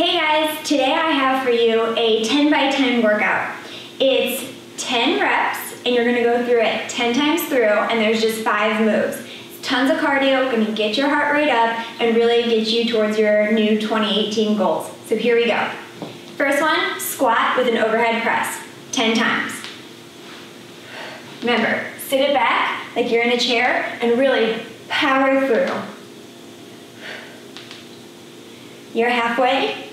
Hey guys, today I have for you a 10 by 10 workout. It's 10 reps and you're gonna go through it 10 times through and there's just five moves. It's tons of cardio, gonna get your heart rate up and really get you towards your new 2018 goals. So here we go. First one, squat with an overhead press, 10 times. Remember, sit it back like you're in a chair and really power through. You're halfway.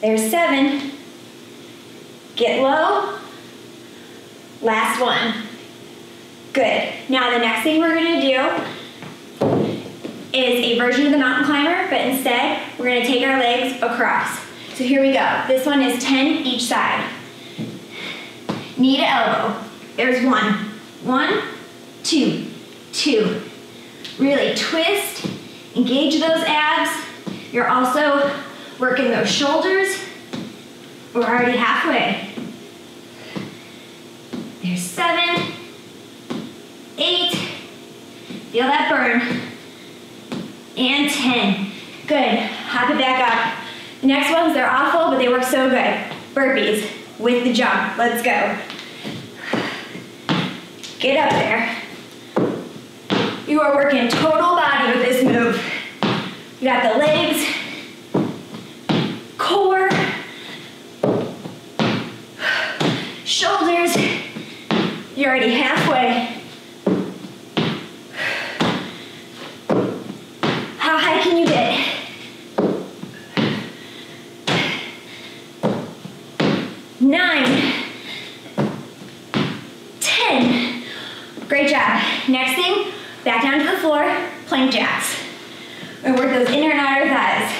There's seven. Get low. Last one. Good. Now the next thing we're gonna do is a version of the mountain climber, but instead we're gonna take our legs across. So here we go. This one is 10 each side. Knee to elbow. There's one. One, two, two. Really twist, engage those abs. You're also working those shoulders. We're already halfway. There's seven, eight, feel that burn, and 10. Good, hop it back up. Next ones, they're awful, but they work so good. Burpees with the jump, let's go. Get up there. You are working total body with this move. You got the legs, core, shoulders. You're already halfway. How high can you get? Nine, ten. Great job. Next thing, back down to the floor, plank jacks. We work those inner and outer thighs.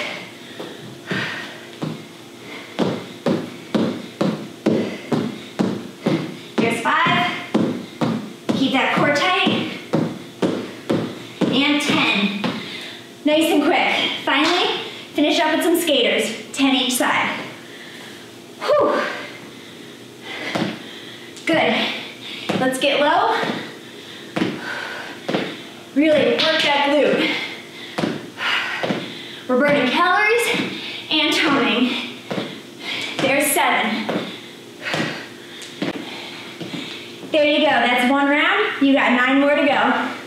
Keep that core tight. And 10. Nice and quick. Finally, finish up with some skaters, 10 each side. Whew. Good. Let's get low. Really work that glute. We're burning calories and toning. There's seven. There you go, that's one round. You got nine more to go.